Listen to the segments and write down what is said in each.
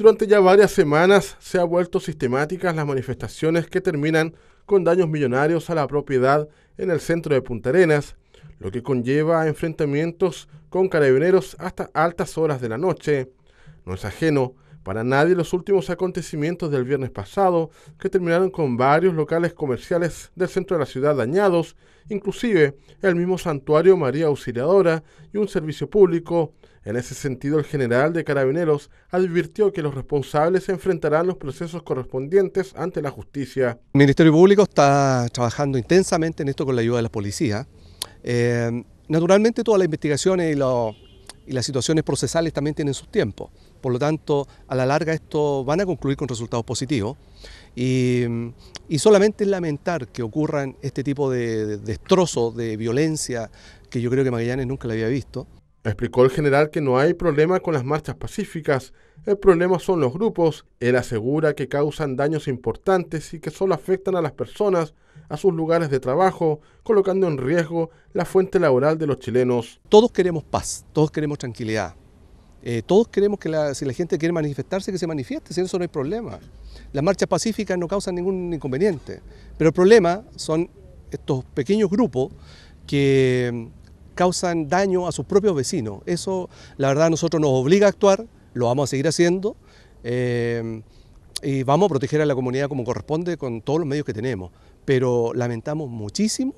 Durante ya varias semanas se han vuelto sistemáticas las manifestaciones que terminan con daños millonarios a la propiedad en el centro de Punta Arenas, lo que conlleva enfrentamientos con carabineros hasta altas horas de la noche. No es ajeno para nadie los últimos acontecimientos del viernes pasado, que terminaron con varios locales comerciales del centro de la ciudad dañados, inclusive el mismo santuario María Auxiliadora y un servicio público. En ese sentido, el general de Carabineros advirtió que los responsables enfrentarán los procesos correspondientes ante la justicia. El Ministerio Público está trabajando intensamente en esto con la ayuda de la policía. Eh, naturalmente todas las investigaciones y los y las situaciones procesales también tienen sus tiempos. Por lo tanto, a la larga esto van a concluir con resultados positivos y, solamente lamentar que ocurran este tipo de, destrozos, de violencia, que yo creo que Magallanes nunca la había visto. Explicó el general que no hay problema con las marchas pacíficas, el problema son los grupos. Él asegura que causan daños importantes y que solo afectan a las personas a sus lugares de trabajo, colocando en riesgo la fuente laboral de los chilenos. Todos queremos paz, todos queremos tranquilidad. Eh, todos queremos que si la gente quiere manifestarse, que se manifieste, sin eso no hay problema. Las marchas pacíficas no causan ningún inconveniente, pero el problema son estos pequeños grupos que causan daño a sus propios vecinos. Eso, la verdad, a nosotros nos obliga a actuar, lo vamos a seguir haciendo. Eh, y vamos a proteger a la comunidad como corresponde con todos los medios que tenemos, pero lamentamos muchísimo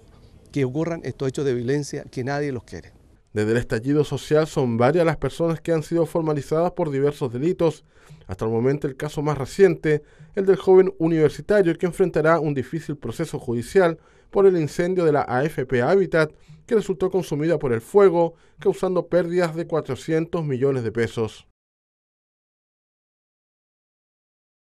que ocurran estos hechos de violencia que nadie los quiere. Desde el estallido social son varias las personas que han sido formalizadas por diversos delitos. Hasta el momento el caso más reciente, el del joven universitario que enfrentará un difícil proceso judicial por el incendio de la AFP Habitat que resultó consumida por el fuego, causando pérdidas de 400 millones de pesos.